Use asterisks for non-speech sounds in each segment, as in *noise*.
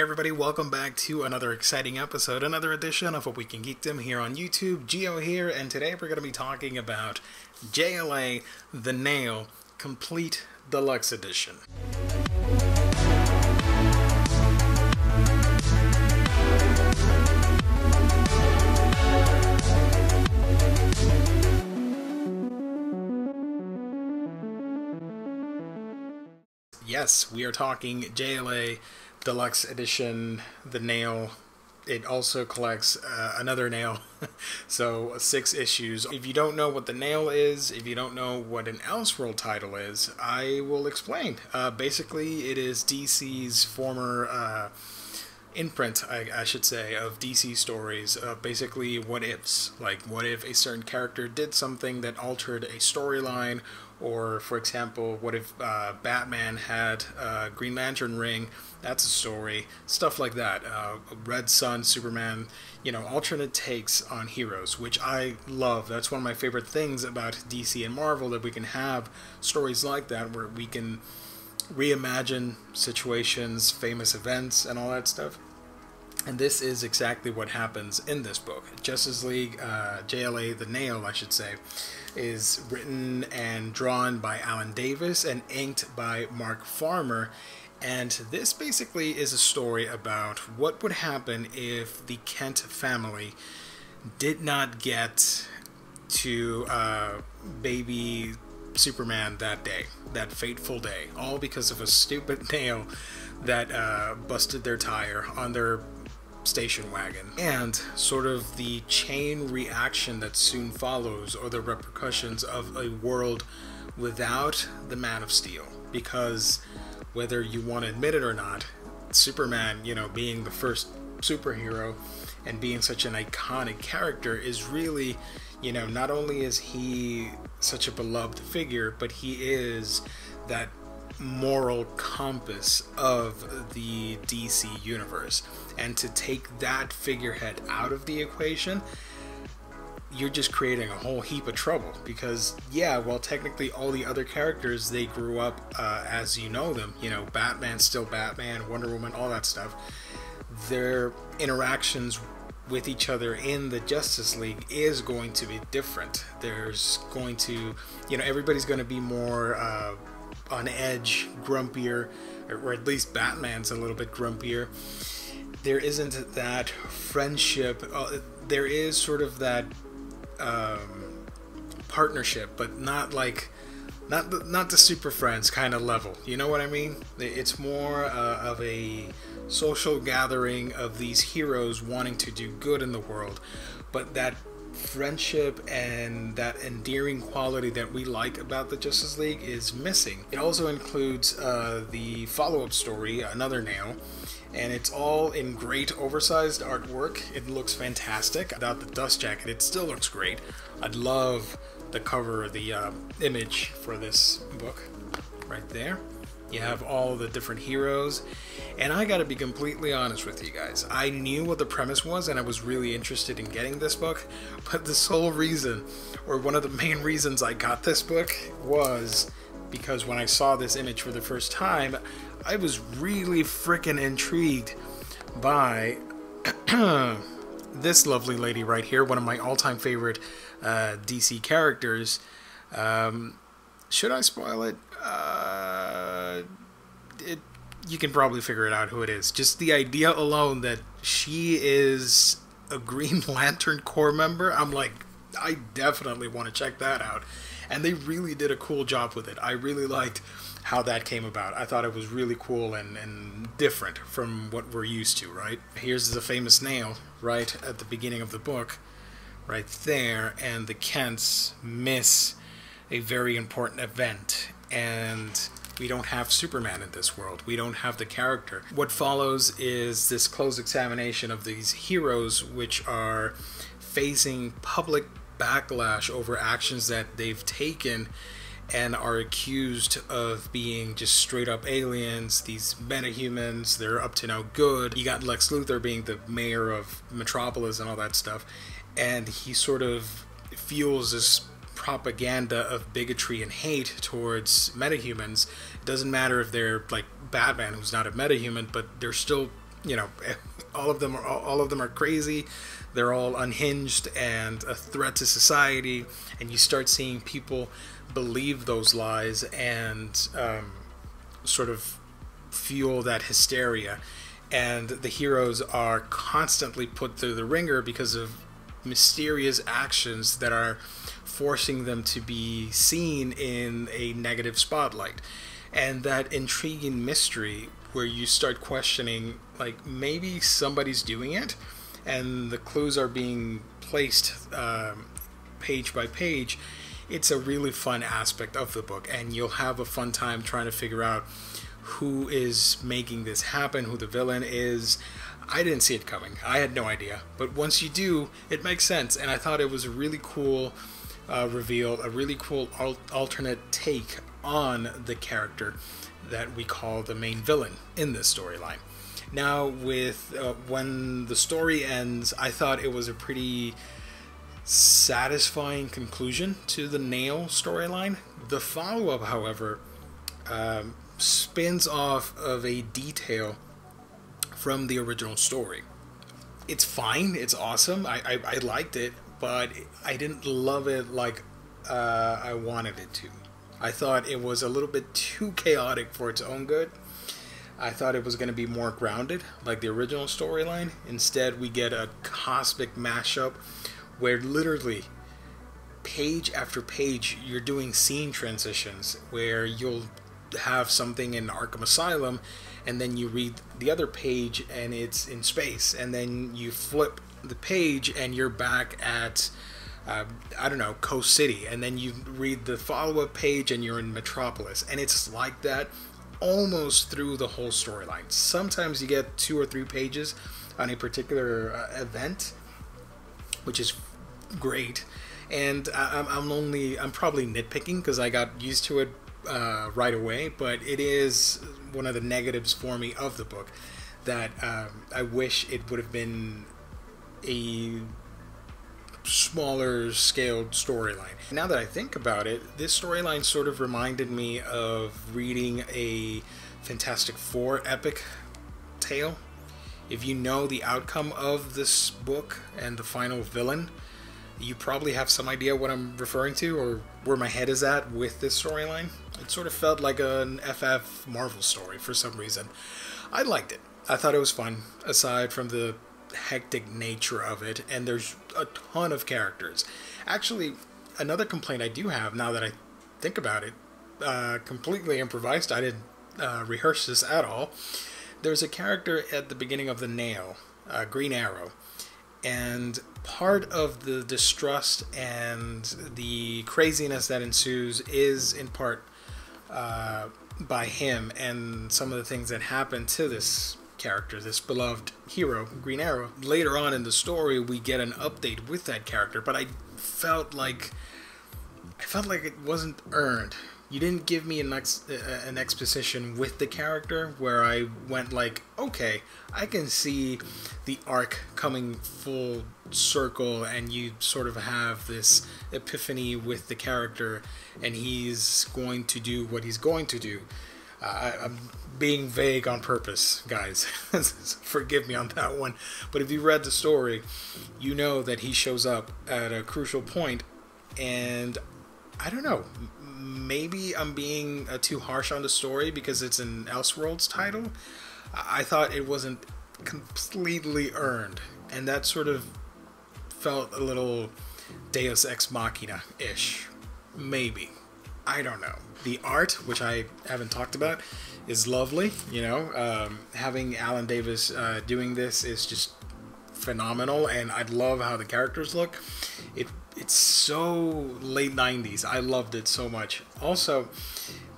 Everybody, welcome back to another exciting episode, another edition of A Week in Geekdom here on YouTube. Geo here, and today we're going to be talking about JLA The Nail Complete Deluxe Edition. Yes, we are talking JLA Deluxe Edition, The Nail. It also collects uh, another nail, *laughs* so six issues. If you don't know what the nail is, if you don't know what an Elseworld title is, I will explain. Uh, basically, it is DC's former uh, imprint, I, I, should say, of DC stories. basically, what ifs. Like, what if a certain character did something that altered a storyline or, for example, what if uh, Batman had a Green Lantern ring? That's a story. Stuff like that. Uh, Red Sun, Superman, you know, alternate takes on heroes, which I love. That's one of my favorite things about DC and Marvel that we can have stories like that where we can reimagine situations, famous events, and all that stuff. And this is exactly what happens in this book. Justice League, uh, JLA, The Nail, I should say, is written and drawn by Alan Davis and inked by Mark Farmer. And this basically is a story about what would happen if the Kent family did not get to uh, baby Superman that day, that fateful day, all because of a stupid *laughs* nail that uh, busted their tire on their station wagon, and sort of the chain reaction that soon follows, or the repercussions of a world without the Man of Steel. Because whether you want to admit it or not, Superman, you know, being the first superhero and being such an iconic character is really, you know, not only is he such a beloved figure, but he is that moral compass of the DC universe. And to take that figurehead out of the equation, you're just creating a whole heap of trouble. Because yeah well technically all the other characters they grew up uh, as you know them you know batman still batman wonder woman all that stuff. Their interactions with each other in the justice league is going to be different. There's going to you know everybody's going to be more uh, on edge, grumpier, or at least Batman's a little bit grumpier. There isn't that friendship. Uh, there is sort of that um, partnership, but not like not the, not the super friends kind of level. You know what I mean? It's more uh, of a social gathering of these heroes wanting to do good in the world, but that friendship and that endearing quality that we like about the Justice League is missing. It also includes uh, the follow up story, Another Nail, and it's all in great oversized artwork. It looks fantastic. Without the dust jacket, it still looks great. I'd love the cover, the uh, image for this book right there. You have all the different heroes. And I gotta be completely honest with you guys. I knew what the premise was and I was really interested in getting this book, *laughs* but the sole reason, or one of the main reasons I got this book, was because when I saw this image for the first time, I was really freaking intrigued by *clears throat* this lovely lady right here, one of my all time favorite uh, DC characters. Um, should I spoil it? Uh, it you can probably figure it out who it is. Just the idea alone that she is a Green *laughs* Lantern Corps member, I'm like, I definitely want to check that out. And they really did a cool job with it. I really liked how that came about. I thought it was really cool and, and different from what we're used to, right? Here's the famous nail right at the beginning of the book, right there, and the Kents miss a very important event. And we don't have Superman in this world. We don't have the character. What follows is this close examination of these heroes, which are facing public backlash over actions that they've taken and are accused of being just straight up aliens, these metahumans, they're up to no good. You got Lex Luthor being the mayor of Metropolis and all that stuff, and he sort of fuels this propaganda of bigotry and hate towards metahumans. It doesn't matter if they're like Batman, who's not a metahuman, but they're still you know, *laughs* all of them are all of them are crazy. They're all unhinged and a threat to society. And you start seeing people believe those lies and um, sort of fuel that hysteria. And the heroes are constantly put through the ringer because of mysterious actions that are forcing them to be seen in a negative spotlight. And that intriguing mystery where you start questioning, like, maybe somebody's doing it, and the clues are being placed um, page by page. It's a really fun aspect of the book, and you'll have a fun time trying to figure out who is making this happen, who the villain is. I didn't see it coming. I had no idea. But once you do, it makes sense. And I thought it was a really cool uh, reveal, a really cool al- alternate take on the character that we call the main villain in this storyline. Now, with uh, when the story ends, I thought it was a pretty satisfying conclusion to the Nail storyline. The follow up, however, um, spins off of a detail from the original story. It's fine, it's awesome, I, I, I liked it, but I didn't love it like uh, I wanted it to. I thought it was a little bit too chaotic for its own good. I thought it was going to be more grounded, like the original storyline. Instead, we get a cosmic mashup where literally page after page you're doing scene transitions where you'll have something in Arkham Asylum and then you read the other page and it's in space and then you flip the page and you're back at uh, I don't know Coast City and then you read the follow-up page and you're in Metropolis and it's like that almost through the whole storyline. Sometimes you get two or three pages on a particular uh, event, which is great. And I, I'm only I'm probably nitpicking because I got used to it uh, right away, but it is one of the negatives for me of the book that um, I wish it would have been a smaller scaled storyline. Now that I think about it, this storyline sort of reminded me of reading a Fantastic Four epic tale. If you know the outcome of this book and the final villain, you probably have some idea what I'm referring to or where my head is at with this storyline. It sort of felt like an FF Marvel story for some reason. I liked it. I thought it was fun, aside from the hectic nature of it, and there's a ton of characters. Actually, another complaint I do have now that I think about it, uh, completely improvised. I didn't uh, rehearse this at all. There's a character at the beginning of the Nail, uh, Green Arrow, and part of the distrust and the craziness that ensues is in part uh, by him and some of the things that happen to this character, this beloved hero, Green Arrow. Later on in the story, we get an update with that character, but I felt like I felt like it wasn't earned. You didn't give me an, ex- uh, an exposition with the character where I went like, okay, I can see the arc coming full circle, and you sort of have this epiphany with the character, and he's going to do what he's going to do. Uh, I, am being vague on purpose, guys. *laughs* Forgive me on that one. But if you read the story, you know that he shows up at a crucial point, and I don't know. Maybe I'm being uh, too harsh on the story because it's an Elseworlds title. I thought it wasn't completely earned, and that sort of felt a little Deus Ex Machina ish. Maybe. I don't know. The art, which I haven't talked about, is lovely. You know, um, having Alan Davis uh, doing this is just phenomenal, and I love how the characters look. It it's so late '90s. I loved it so much. Also,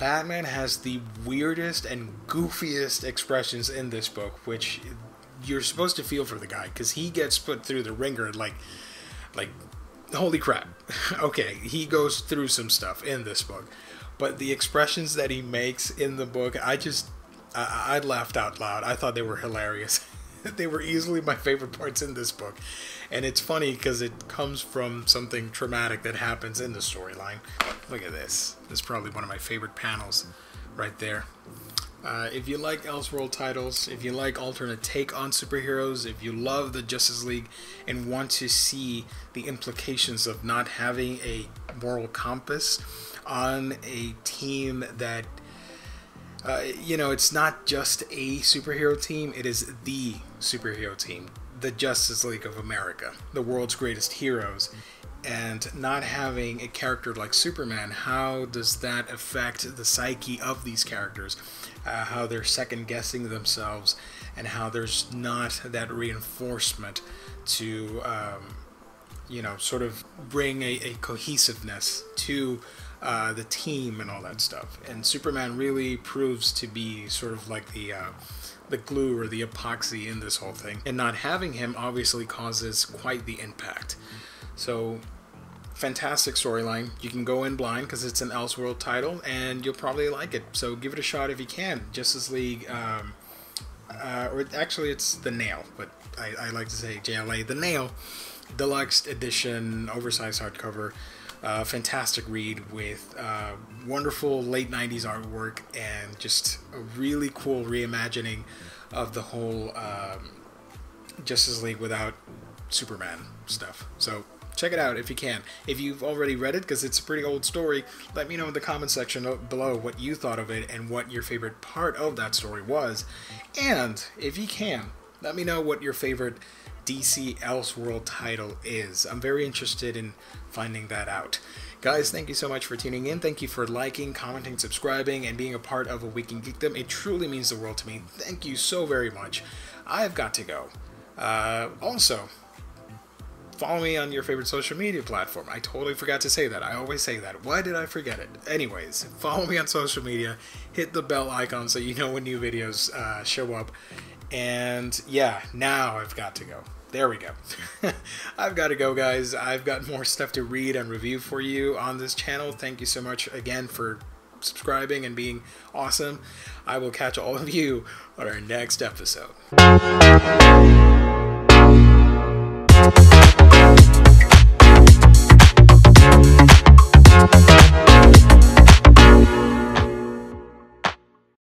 Batman has the weirdest and goofiest expressions in this book, which you're supposed to feel for the guy because he gets put through the ringer like, like holy crap. *laughs* okay, he goes through some stuff in this book, but the expressions that he makes in the book, I just, I, I laughed out loud. I thought they were hilarious. *laughs* *laughs* they were easily my favorite parts in this book. And it's funny because it comes from something traumatic that happens in the storyline. Look at this. This is probably one of my favorite panels right there. Uh, if you like Elseworld titles, if you like alternate take on superheroes, if you love the Justice League and want to see the implications of not having a moral compass on a team that, uh, you know, it's not just a superhero team, it is the superhero team, the Justice League of America, the world's greatest heroes and not having a character like Superman, how does that affect the psyche of these characters? Uh, how they're second guessing themselves, and how there's not that reinforcement to, um, you know, sort of bring a, a cohesiveness to uh, the team and all that stuff. And Superman really proves to be sort of like the. Uh, the glue or the epoxy in this whole thing. And not having him obviously causes quite the impact. So, fantastic storyline. You can go in blind because it's an Elseworld title, and you'll probably like it. So give it a shot if you can. Justice League, um, uh, or actually, it's the Nail, but I, I, like to say JLA the Nail, deluxe edition, oversized hardcover. Uh, fantastic read with uh, wonderful late 90s artwork and just a really cool reimagining of the whole um, Justice League without Superman stuff. So check it out if you can. If you've already read it, because it's a pretty old story, let me know in the comment section below what you thought of it and what your favorite part of that story was. And if you can, let me know what your favorite DC Elseworld title is. I'm very interested in finding that out. Guys, thank you so much for tuning in. Thank you for liking, commenting, subscribing, and being a part of A Week in Geekdom. It truly means the world to me. Thank you so very much. I've got to go. Uh, also, follow me on your favorite social media platform. I totally forgot to say that. I always say that. Why did I forget it? Anyways, follow me on social media. Hit the bell icon so you know when new videos uh, show up. And yeah, now I've got to go. There we go. *laughs* I've got to go, guys. I've got more stuff to read and review for you on this channel. Thank you so much again for subscribing and being awesome. I will catch all of you on our next episode.